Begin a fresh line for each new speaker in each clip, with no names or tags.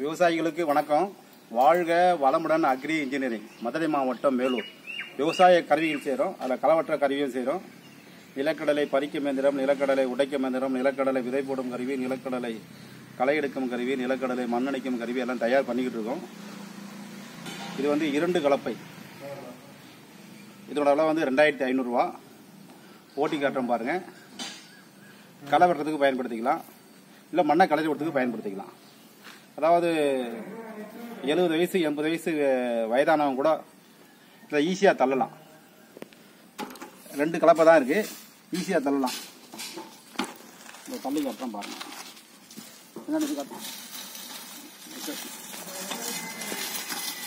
விவசாயிகளுக்கு வணக்கம். வாழ்க வளமுடன் அக்ரி இன்ஜினியரிங் மதுரை மாவட்டம் மேலூர். விவசாய கருவிகள் செய்கிறோம் அதில் களவற்ற கருவியும் செய்கிறோம் நிலக்கடலை பறிக்கும் எந்திரம் நிலக்கடலை உடைக்கும் எந்திரம் நிலக்கடலை விதை போடும் கருவி நிலக்கடலை களை எடுக்கும் கருவி நிலக்கடலை மண்ணடிக்கும் கருவி எல்லாம் தயார் பண்ணிக்கிட்டு இருக்கோம். இது வந்து இரண்டு கலப்பை. இதோட விலை வந்து ரெண்டாயிரத்தி ஐநூறுரூவா ஓட்டி காட்டுறோம் பாருங்கள் களை வெட்டுறதுக்கு பயன்படுத்திக்கலாம். இல்லை மண்ணை களைச்சி விடுறதுக்கு பயன்படுத்திக்கலாம். அதாவது எழுபது வயசு எண்பது வயசு வயதானவங்க கூட இதை ஈஸியாக தள்ளலாம். ரெண்டு கலப்பை தான் இருக்குது ஈஸியாக தள்ளலாம். இந்த தள்ளி கட்டுறோம் பாருங்கள்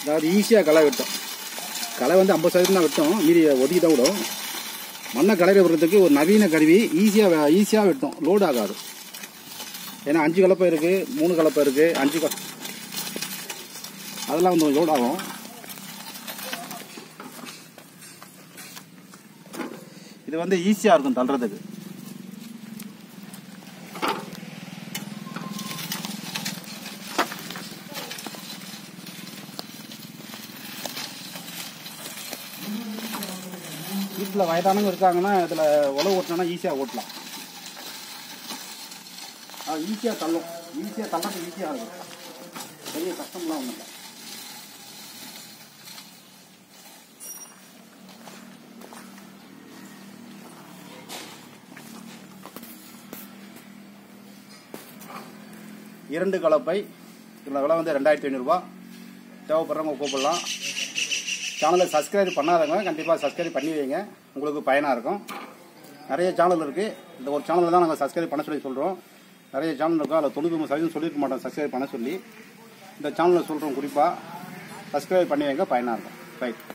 அதாவது ஈஸியாக களை வெட்டும். களை வந்து ஐம்பது சதவீதம் தான் வெட்டும். மீறி ஒதுக்கி தான் விடும் மண்ணை களைய விடுறதுக்கு ஒரு நவீன கருவி ஈஸியாக ஈஸியாக வெட்டும். லோடு ஆகாது. ஏன்னா அஞ்சு கலப்பை இருக்குது மூணு கலப்பை இருக்குது அஞ்சு க அதெல்லாம் வந்து லோட் ஆகும். இது வந்து ஈஸியாக இருக்கும் தள்ளுறதுக்கு. வீட்டில் வயதானவங்க இருக்காங்கன்னா இதில் உழவு ஓட்டினா ஈஸியாக ஓட்டலாம். அது ஈஸியாக தள்ளும். ஈஸியாக தள்ளது ஈஸியாக இருக்கும் பெரிய கஷ்டம்லாம் ஒன்றும் இல்லை. இரண்டு கலப்பை. இதில் விலை வந்து ரெண்டாயிரத்தி ஐநூறுரூவா தேவைப்படுறவங்க கூப்பிடலாம். சேனலை சப்ஸ்கிரைப் பண்ணாதவங்க கண்டிப்பாக சப்ஸ்கிரைப் பண்ணி வைங்க. உங்களுக்கு பயனாக இருக்கும். நிறைய சேனல் இருக்குது இந்த ஒரு சேனலில் தான் நாங்கள் சப்ஸ்கிரைப் பண்ண சொல்லி சொல்கிறோம் நிறைய சேனல் இருக்கும் அதில் தொண்ணூற்றி சரின்னு சதவீதம் சொல்லியிருக்க மாட்டோம் சப்ஸ்கிரைப் பண்ண சொல்லி. இந்த சேனலில் சொல்கிறோம் குறிப்பாக சப்ஸ்கிரைப் பண்ணி வைங்க பயனாக இருக்கும் ரைட்